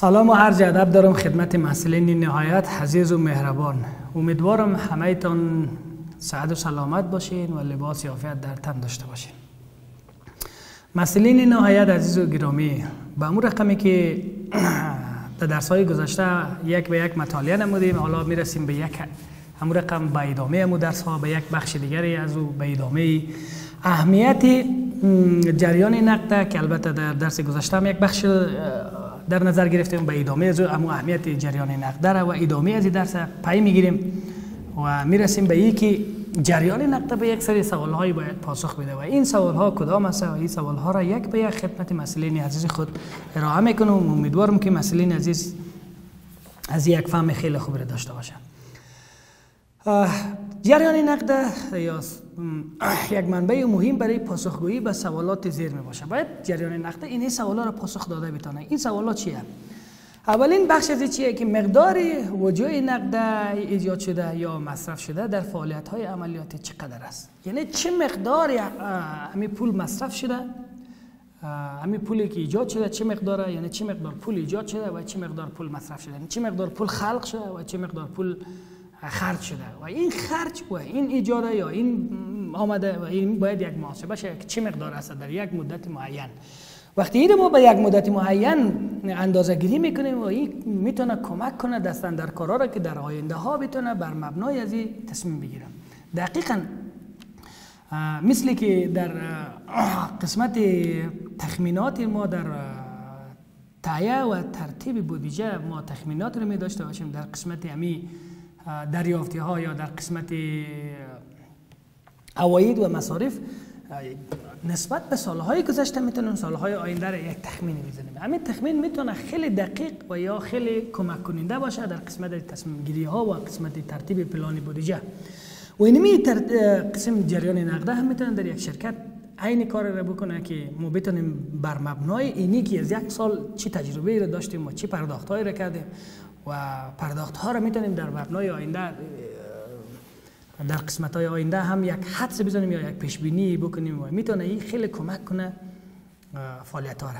سلام و عرض ادب دارم خدمت محصلین نهایت عزیز و مهربان. امیدوارم همه تان سعد و سلامت باشین و لباس یافیت در تن داشته باشین. مسئلین نهایت عزیز و گرامی به امور رقمی که در درس های گذشته یک به یک مطالعه نمودیم حالا می‌رسیم به یک امور رقم به ادامه امو درس ها به یک بخش دیگری از او به ادامه اهمیت جریان نقده که البته در درس گذشته هم یک بخش در نظر گرفتیم به ادامه از امو اهمیت جریان نقده و ادامه از درس پای می‌گیریم و می‌رسیم به که جریان نقده به یک سری سوال هایی باید پاسخ بده و این سوال ها کدام است و این سوال ها را یک به یک خدمت مسئولین عزیز خود ارائه می‌کنم. و امیدوارم که مسئولین عزیز از یک فهم خیلی خوب را داشته باشند. جریان نقده یا یک منبع مهم برای پاسخگویی به سوالات زیر می باشه باید جریان نقده این سوالا را پاسخ داده بتانه. این سوالات چیه؟ اولین بخش از چیه که مقدار وجوه نقده ایجاد شده یا مصرف شده در فعالیت های عملیاتی چقدر است؟ یعنی چه مقدار همین پول مصرف شده؟ همین پولی که ایجاد شده چه مقداره؟ یعنی چه مقدار پول ایجاد شده و چه مقدار پول مصرف شده؟ یعنی چه مقدار پول خلق شده و چه مقدار پول خرج شده؟ و این خرج و این ایجاد یا این آمده و این باید یک محاسبه شه که چه مقدار است؟ در یک مدت معین. وقتی این ما به یک مدت معین اندازه گیری می‌کنیم و این می‌تونه کمک کنه دستن در کارا را که در آینده ها بتونه بر مبنای از این تصمیم بگیرم دقیقا مثل که در قسمت تخمینات ما در تایه و ترتیب بودجه ما تخمینات رو می داشته باشیم. در قسمت امی دریافتی ها یا در قسمت اواید و مصارف نسبت به سالهای گذشته می‌تونیم سالهای آینده را یک تخمین بزنیم همین تخمین می‌تونه خیلی دقیق و یا خیلی کمک کننده باشه در قسمت تصمیم گیری ها و قسمت ترتیب پلان بودجه. و اینمی قسم جریان نقده هم می‌تونه در یک شرکت عین کار را بکنه که ما بتونیم بر مبنای اینی که از یک سال چی تجربه را داشتیم و چی پرداخت را کردیم و پرداخت ها را می‌تونیم در مبنای آینده در قسمت های آینده هم یک حدس بزنیم یا یک پیش بینی بکنیم و می‌تونه این خیلی کمک کنه فعالیت ها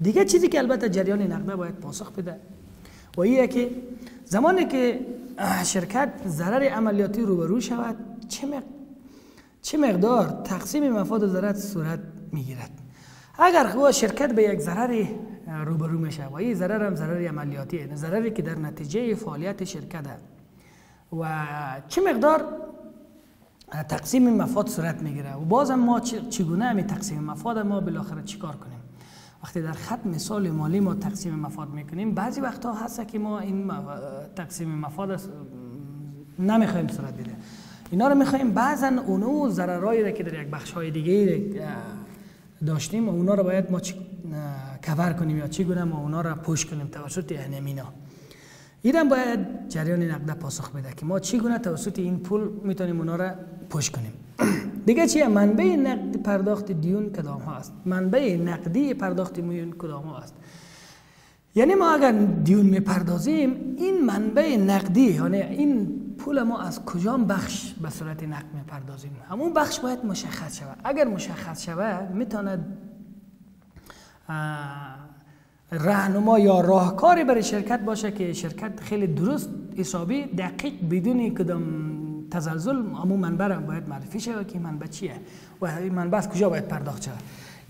دیگه چیزی که البته جریان نقده باید پاسخ بده و ایه که زمانی که شرکت ضرر عملیاتی روبرو شود چه, چه مقدار تقسیم مفاد و ضرر صورت می‌گیرد. اگر خود شرکت به یک ضرر روبرو میشه و این ضرر هم ضرر عملیاتی ضرری که در نتیجه فعالیت شرکت و چه مقدار تقسیم مفاد صورت می‌گیره و بازم ما چگونه همی تقسیم مفاد ما بالاخره چیکار کنیم وقتی در خط مثال مالی ما تقسیم مفاد می‌کنیم بعضی وقتها هست که ما این تقسیم مفاد نمی‌خوایم صورت بده اینا رو می‌خوایم بعضا اونو ضررهایی را که در یک بخش های دیگه داشتیم و اونا رو باید ما کور کنیم یا چگونه ما اونا رو پوش کنیم توسط انمینا ایران باید جریان نقده پاسخ بده که ما چگونه توسط این پول می‌تونیم اونا را پوش کنیم. دیگه چیه؟ منبع نقد پرداخت دیون کدام ها است منبع نقدی پرداخت دیون کدام ها است یعنی ما اگر دیون می‌پردازیم این منبع نقدی یعنی این پول ما از کجا بخش به صورت نقد می‌پردازیم؟ همون بخش باید مشخص شود. اگر مشخص شود می‌تونه راهنما یا راهکاری برای شرکت باشه که شرکت خیلی درست حسابی دقیق بدون کدام تزلزل همون منبع باید معرفی شود که منبع چیه و این منبع از کجا باید پرداخت شود.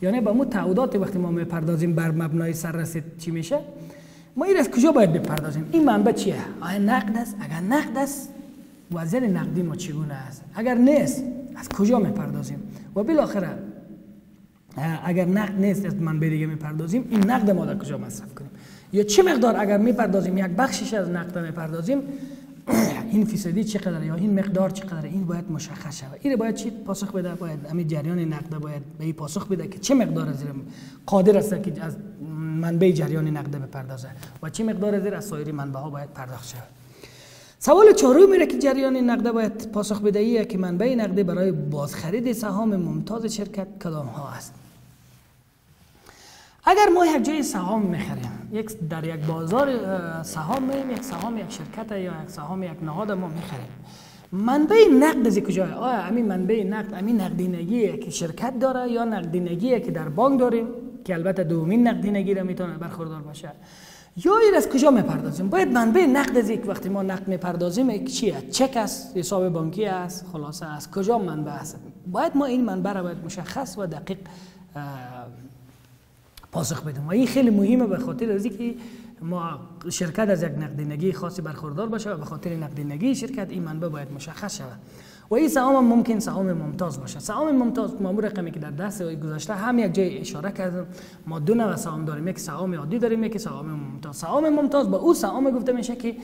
یعنی با مو تعهدات وقتی ما می‌پردازیم بر مبنای سررسید چی میشه ما این از کجا باید بپردازیم؟ این منبع چیه؟ آیا نقد است؟ اگر نقد است وضع نقدی ما چگونه است؟ اگر نیست از کجا می‌پردازیم؟ و بالاخره اگر نقد نیست از منبع دیگه می‌پردازیم این نقد ما در کجا مصرف کنیم؟ یا چه مقدار اگر می‌پردازیم یک بخشش از نقد می‌پردازیم این فیصدی چقدر یا این مقدار چقدر این باید مشخص شود. این باید چی؟ پاسخ بده باید همین جریان نقد باید به این پاسخ بده که چه مقدار از قادر است که از منبع جریان نقد بپردازه و چه مقدار از از سایر منبع ها باید پرداخت شود. سوال چهارم میره که جریان نقده باید پاسخ بده. ایه که منبع نقده برای بازخرید سهام ممتاز شرکت کدام ها است؟ اگر ما یک جای سهام می‌خریم یک در یک بازار سهام میریم یک سهام یک شرکت یا یک سهام یک نهاد ما می‌خریم. منبع نقد از کجای آیا همین منبع نقد همین نقدینگی که شرکت داره یا نقدینگی که در بانک داریم؟ که البته دومین نقدینگی را می‌تونه برخوردار باشه. یا این از کجا می‌پردازیم؟ باید منبع نقد از یک وقتی ما نقد می‌پردازیم چیه چک است حساب بانکی است خلاصه از کجا منبع است باید ما این منبع را باید مشخص و دقیق پاسخ بدیم. و این خیلی مهمه به خاطر از که ما شرکت از یک نقدینگی خاصی برخوردار باشه و به خاطر نقدینگی شرکت این منبع باید مشخص شود. و این سهام ممکن سهام ممتاز باشه. سهام ممتاز مامور رقمی که در دست گذاشته هم یک جای اشاره کردم. ما دو نوع سهام داریم یک سهام عادی داریم یک سهام ممتاز. سهام ممتاز با او سهام گفته میشه که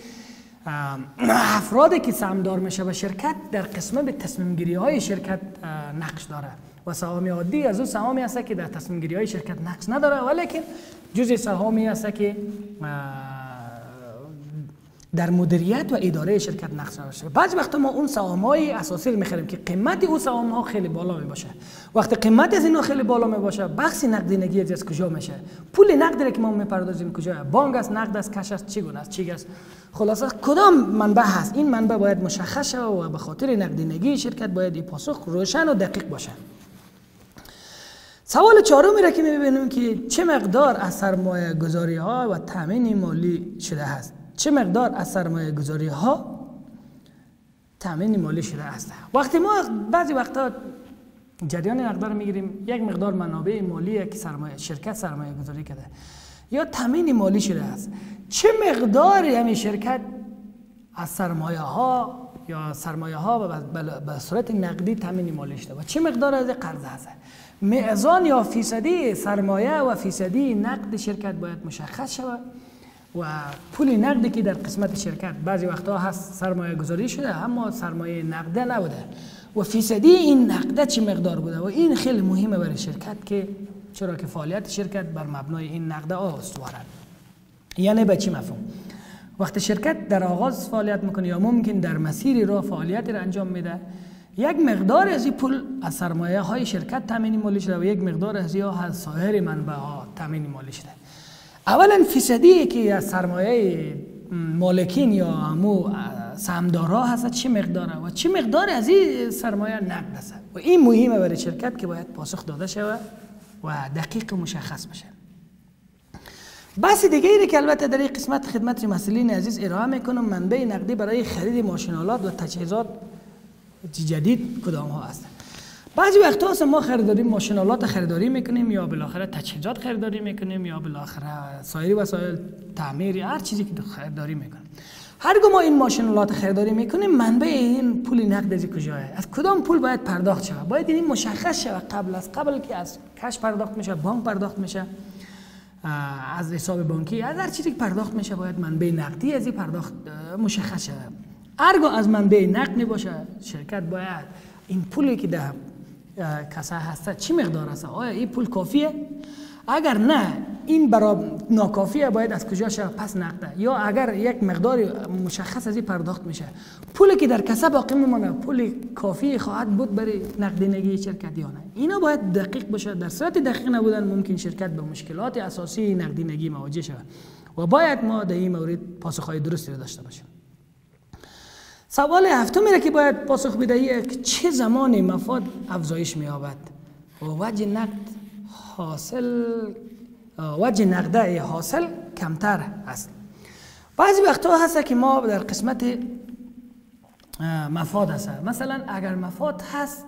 افرادی که سهامدار میشه و شرکت در قسمت به تصمیم گیری های شرکت نقش داره و سهام عادی از او سهامی است که در تصمیم گیری های شرکت نقش نداره. ولیکن جزء سهامی است که در مدیریت و اداره شرکت نقش داشته بعضی وقتا ما اون سهام های اساسی رو می‌خریم که قیمت اون سهام ها خیلی بالا می باشه وقتی قیمت از اینا خیلی بالا می باشه بخش نقدینگی از کجا میشه؟ پول نقدی که ما می‌پردازیم کجا؟ بانک است نقد است کش است چی گونه است؟ چی است؟ خلاصه کدام منبع هست؟ این منبع باید مشخص شود و به خاطر نقدینگی شرکت باید این پاسخ روشن و دقیق باشه. سوال چهارمی را که می‌بینیم که چه مقدار از سرمایه گذاری ها و تامین مالی شده است چه مقدار از سرمایه گذاری ها تامین مالی شده است؟ وقتی ما بعضی وقتا جریان نقدار می‌گیریم یک مقدار منابع مالی که سرمایه شرکت سرمایه گذاری کرده یا تامین مالی شده است. چه مقدار همین شرکت از سرمایه ها یا سرمایه ها به صورت نقدی تامین مالی شده و چه مقدار از قرض هست؟ معزان یا فیصدی سرمایه و فیصدی نقد شرکت باید مشخص شود. و پول نقدی که در قسمت شرکت بعضی وقتها هست سرمایه گذاری شده اما سرمایه نقده نبوده. و فیصدی این نقده چه مقدار بوده؟ و این خیلی مهمه برای شرکت که چرا که فعالیت شرکت بر مبنای این نقده استواره یعنی به چی مفهوم؟ وقتی شرکت در آغاز فعالیت می‌کنه یا ممکن در مسیری را فعالیت را انجام میده یک مقدار از این پول از سرمایه های شرکت تامین مالی شده و یک مقدار از از سایر منبع ها تامین مالی شده. اولا فیصدی که از سرمایه مالکین یا همو سهمدارا هست چه مقداره؟ و چه مقدار از این سرمایه نقد است و این مهمه برای شرکت که باید پاسخ داده شود و دقیق مشخص بشه. بحث دیگه که البته در این قسمت خدمت مسئولین عزیز ارائه می‌کنم منبع نقدی برای خرید ماشینالات و تجهیزات جدید کدام ها هستند. بعضی وقتا هست ما خریداری ماشینالات خریداری می‌کنیم یا بالاخره تجهیزات خریداری می‌کنیم یا بالاخره سایر وسایل تعمیری هر چیزی که خریداری می‌کنیم. هرگاه ما این ماشینالات خریداری می‌کنیم منبع این پول نقد از کجاه از کدام پول باید پرداخت شود؟ باید این مشخص شود قبل از قبل که از کش پرداخت میشه بانک پرداخت میشه از حساب بانکی از هر چیزی که پرداخت میشه باید منبع نقدی از این پرداخت مشخص شود. هرگاه از منبع نقد باشه شرکت باید این پولی که ده کسا هست چی مقدار است؟ آیا این پول کافیه؟ اگر نه این برای ناکافیه باید از کجا شه؟ پس نقده. یا اگر یک مقدار مشخص از این پرداخت میشه. پولی که در کسا باقی میمانه پول کافی خواهد بود برای نقدینگی شرکت یا نه؟ اینا باید دقیق باشه. در صورت دقیق نبودن ممکن شرکت به مشکلات اساسی نقدینگی مواجه شود. و باید ما در این مورد پاسخهای درستی داشته باشیم. سوال هفتمی که باید پاسخ بدهی چه زمانی مفاد افزایش می‌یابد؟ و وجه نقد حاصل وجه نقده حاصل کمتر است. بعضی وقتا هست که ما در قسمت مفاد هست مثلا اگر مفاد هست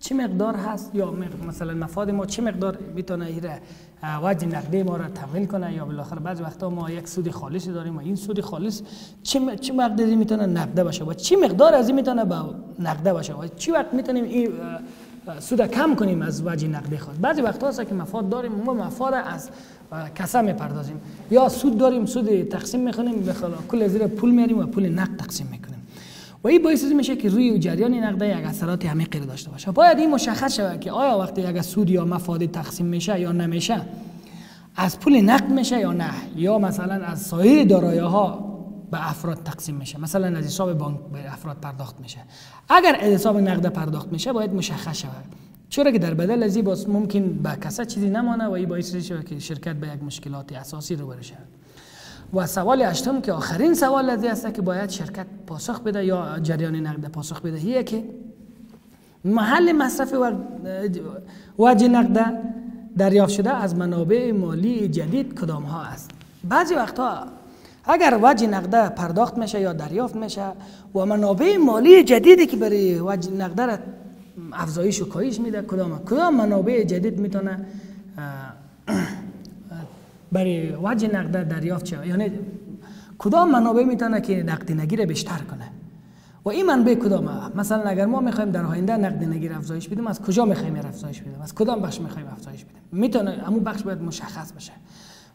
چه مقدار هست یا مثلا مفاد ما چه مقدار می‌تونه ایره وجه نقدی ما را تمویل کنه یا بالاخره بعضی وقتا ما یک سود خالص داریم و این سود خالص چه چه مقداری می‌تونه نقده باشه و چه مقدار از این می‌تونه با نقده باشه و چه وقت می‌تونیم این سود کم کنیم از وجه نقدی خود. بعضی وقتا هست که مفاد داریم ما مفاد از کسا می‌پردازیم یا سود داریم سود تقسیم می‌کنیم بخلا کل زیر پول میاریم و پول نقد تقسیم می‌کنیم. و این باعث میشه که روی جریان نقده یک اثرات عمیقی داشته باشه. باید این مشخص شود که آیا وقتی یک سود یا مفاد تقسیم میشه یا نمیشه از پول نقد میشه یا نه؟ یا مثلا از سایر دارایی ها به افراد تقسیم میشه؟ مثلا از حساب بانک به افراد پرداخت میشه. اگر از حساب نقد پرداخت میشه باید مشخص شود. چرا که در بدل از این ممکن به کسا چیزی نمانه و این باعث شود که شرکت به یک مشکلات اساسی رو برشه و سوال هشتم که آخرین سوال از است که باید شرکت پاسخ بده یا جریان نقد پاسخ بده هیه که محل مصرف وجه نقد دریافت شده از منابع مالی جدید کدام ها است؟ بعضی وقتها اگر وجه نقده پرداخت میشه یا دریافت میشه و منابع مالی جدیدی که برای وجه نقده را افزایش و کاهش میده کدام کدام منابع جدید می‌تونه برای وجه نقده دریافت شه. یعنی کدام منابع می‌تونه که نقدینگی را بیشتر کنه؟ و این منبع کدام مثلا اگر ما می‌خوایم در آینده نقدینگی را افزایش بدیم از کجا می‌خوایم افزایش بدیم؟ از کدام بخش می‌خوایم افزایش بدیم؟ می‌تونه همون بخش باید مشخص بشه.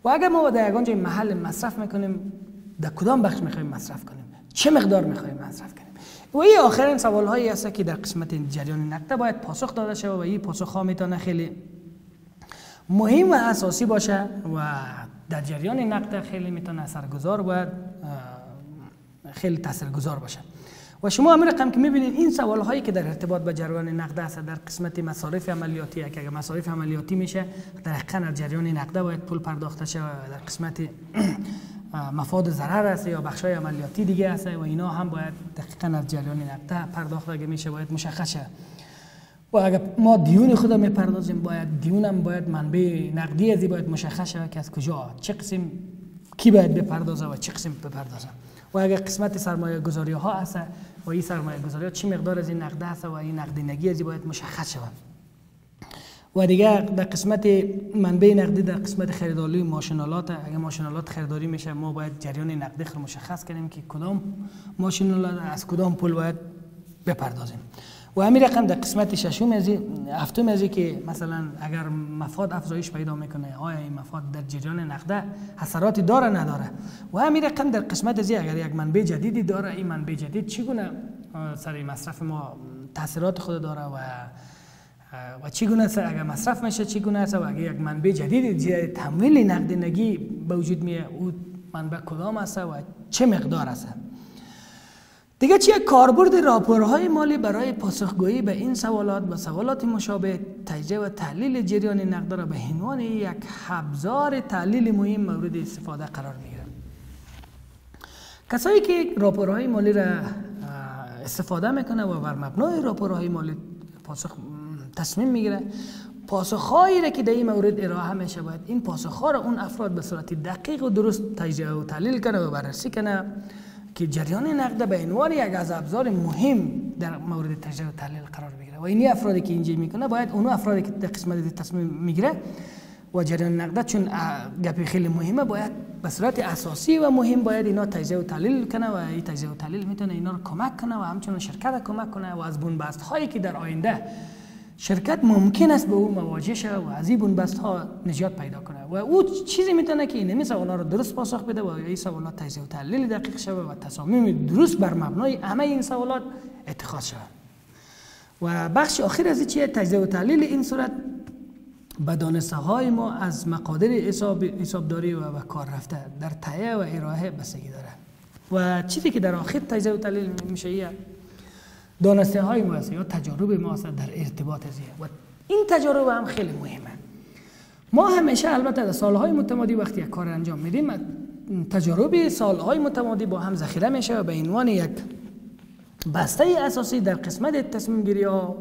و اگر ما در یگان جای محل مصرف می‌کنیم در کدام بخش می‌خوایم مصرف کنیم؟ چه مقدار می‌خوایم مصرف کنیم؟ و این آخرین سوال هایی است که در قسمت جریان نقده باید پاسخ داده شود و این پاسخ ها می‌تونه خیلی مهم و اساسی باشه و در جریان نقد خیلی می‌تونه اثرگذار باید خیلی تاثیرگذار باشه. و شما همین رقم که می‌بینید این سوال هایی که در ارتباط با جریان نقد است در قسمت مصارف عملیاتی که اگر مصارف عملیاتی میشه در حقیقت از جریان نقده باید پول پرداخته شه در قسمت مفاد ضرر است یا بخش های عملیاتی دیگه است و اینا هم باید دقیقا از جریان نقده پرداخت میشه باید مشخص شه. و اگر ما دیون خود می‌پردازیم باید دیون هم باید منبع نقدی ازی باید مشخص شود که از کجا چه قسم کی باید بپردازه و چه قسم بپردازه. و اگر قسمت سرمایه گذاری ها هست و این سرمایه گذاری ها چی مقدار از این نقده هست و این نقدینگی ازی باید مشخص شود. و دیگه در قسمت منبع نقدی در قسمت خریداری ماشینالات اگر ماشینالات خریداری میشه ما باید جریان نقدی خود مشخص کنیم که کدام ماشینالات از کدام پول باید بپردازیم. و همین رقم در قسمت ششم از هفتم از که مثلا اگر مفاد افزایش پیدا می‌کنه آیا این مفاد در جریان نقده حسراتی داره نداره؟ و همین رقم در قسمت از اگر یک منبع جدیدی داره این منبع جدید چگونه سر مصرف ما تاثیرات خود داره و و چگونه است اگر مصرف میشه چگونه است و اگر یک منبع جدید تمویل نقدینگی به وجود میه او منبع کدام است و چه مقدار است؟ دیگه چیه؟ کاربرد راپورهای مالی برای پاسخگویی به این سوالات و سوالات مشابه تجزیه و تحلیل جریان نقد را به عنوان یک ابزار تحلیل مهم مورد استفاده قرار می‌گیره کسایی که راپورهای مالی را استفاده می‌کنه و بر مبنای راپورهای مالی پاسخ تصمیم می‌گیره پاسخهایی را که در این مورد ارائه میشه باید این پاسخها را اون افراد به صورت دقیق و درست تجزیه و تحلیل کنه و بررسی کنه. که جریان نقد به عنوان یک از ابزار مهم در مورد تجزیه و تحلیل قرار بگیره و این افرادی که اینجا می‌کنه باید اونو افرادی که در قسمت تصمیم می‌گیره و جریان نقد چون گپی خیلی مهمه باید به صورت اساسی و مهم باید اینا تجزیه و تحلیل کنه و این تجزیه و تحلیل می‌تونه اینا رو کمک کنه و همچنین شرکت کمک کنه و از بنبست هایی که در آینده شرکت ممکن است به او مواجه شه و از این بست ها نجات پیدا کنه. و او چیزی می‌تونه که این سوالا رو درست پاسخ بده و این سوالات تجزیه و تحلیل دقیق شوه و تصامیم درست بر مبنای همه این سوالات اتخاذ شود و بخش آخر از چیه؟ تجزیه و تحلیل این صورت به دانسته های ما از مقادر حساب حسابداری و, و کار رفته در تهیه و ارائه بستگی داره. و چیزی که در آخر تجزیه و تحلیل میشه دانسته های ما است یا تجارب ما است در ارتباط از و این تجارب هم خیلی مهمه. ما همیشه البته در سالهای متمادی وقتی یک کار انجام میدیم تجارب سالهای متمادی با هم ذخیره میشه و به عنوان یک بسته اساسی در قسمت تصمیم گیری ها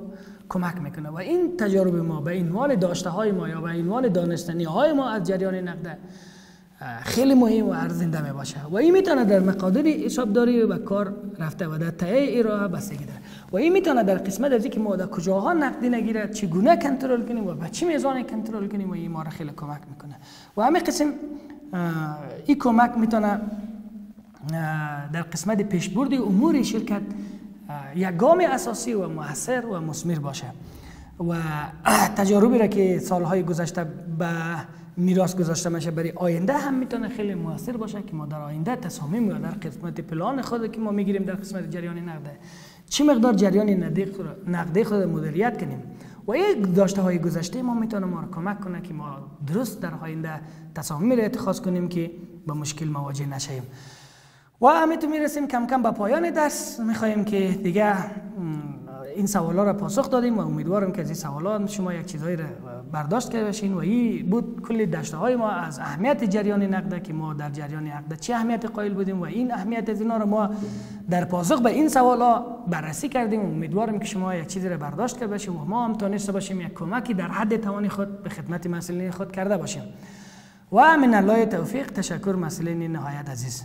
کمک می‌کنه و این تجارب ما به عنوان داشته های ما یا به عنوان دانستنی های ما از جریان نقده خیلی مهم و ارزنده می باشه و این می‌تونه در مقادر حسابداری و کار رفته و در تهیه ارائه بستگی داره. و این می‌تونه در قسمت از که ما در کجاها نقدی نگیره چگونه کنترل کنیم و به چه میزان کنترل کنیم و این ما را خیلی کمک می‌کنه. و همین قسم این کمک می‌تونه در قسمت پیشبرد امور شرکت یک گام اساسی و موثر و مسمر باشه. و تجاربی را که سالهای گذشته به میراث گذاشته میشه برای آینده هم می‌تونه خیلی موثر باشه که ما در آینده تصامیم در قسمت پلان خود که ما می‌گیریم در قسمت جریان نقده چه مقدار جریان نقده خود مدیریت کنیم؟ و یک داشته های گذشته ما می‌تونه ما رو کمک کنه که ما درست در آینده تصامیم را اتخاذ کنیم که با مشکل مواجه نشیم و همینطور می‌رسیم کم کم به پایان درس. می‌خواهیم که دیگه این سوالا را پاسخ دادیم و امیدوارم که از این سوالات شما یک چیزهایی را برداشت کرده باشین و این بود کل داشته های ما از اهمیت جریان نقده که ما در جریان نقده چه اهمیت قائل بودیم و این اهمیت از اینا را ما در پاسخ به این سوالا بررسی کردیم و امیدوارم که شما یک چیزی را برداشت کرده باشیم و ما هم تانسته باشیم یک کمکی در حد توان خود به خدمت مسئولین خود کرده باشیم. و من الله توفیق تشکر مسئله نهایت عزیز.